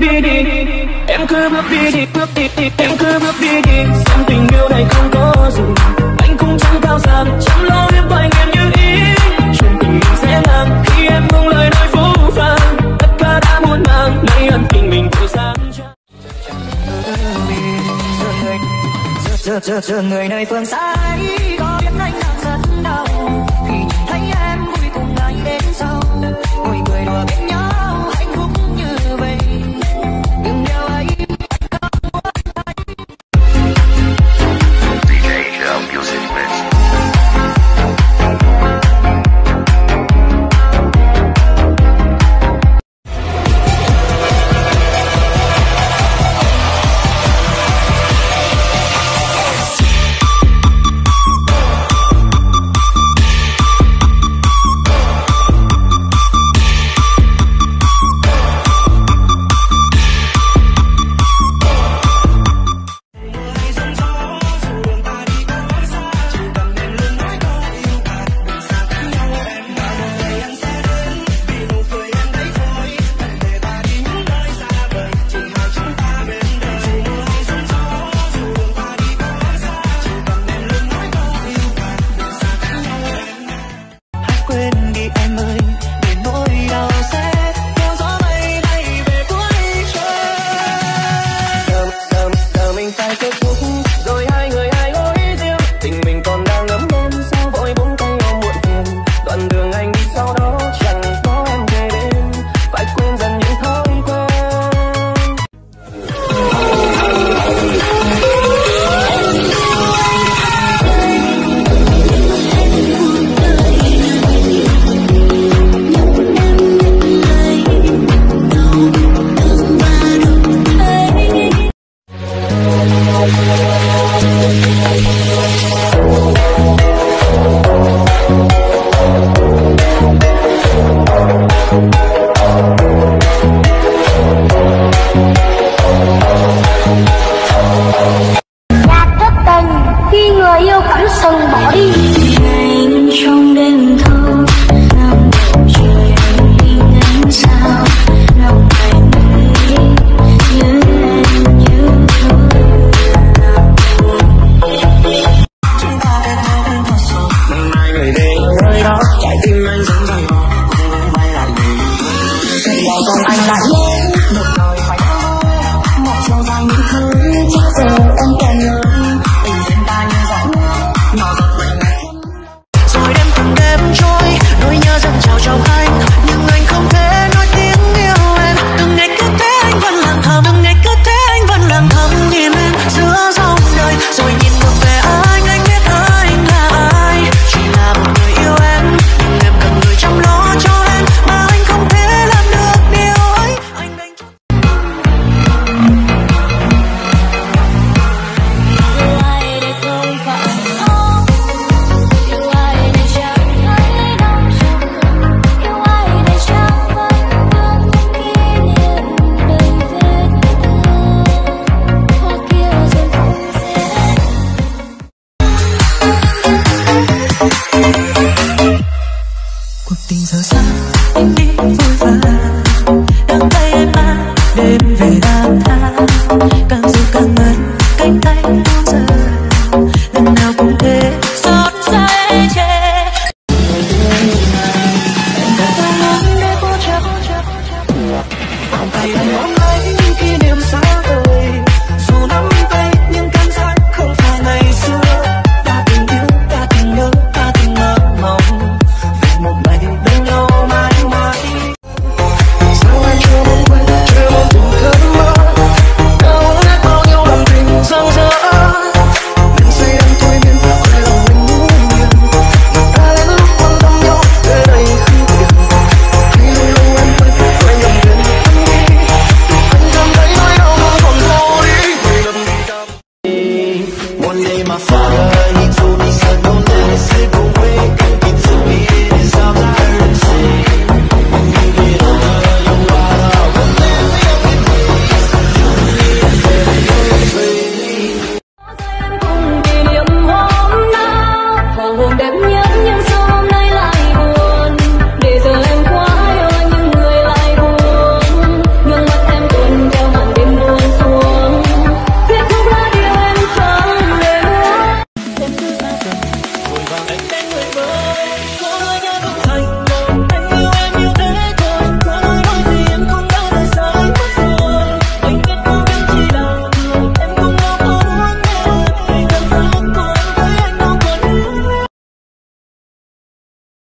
biết đi. Em cứ bước đi đi, bước đi đi, em cứ bước đi đi. Xem tình yêu này không có gì. Anh cũng chẳng cao sang chẳng lo em và anh em như ý. Chuyện tình mình sẽ ngang khi em buông lời nói phũ phàng tất cả đã muốn mang lấy ân tình mình vừa sáng giờ người này phương sáng 定走散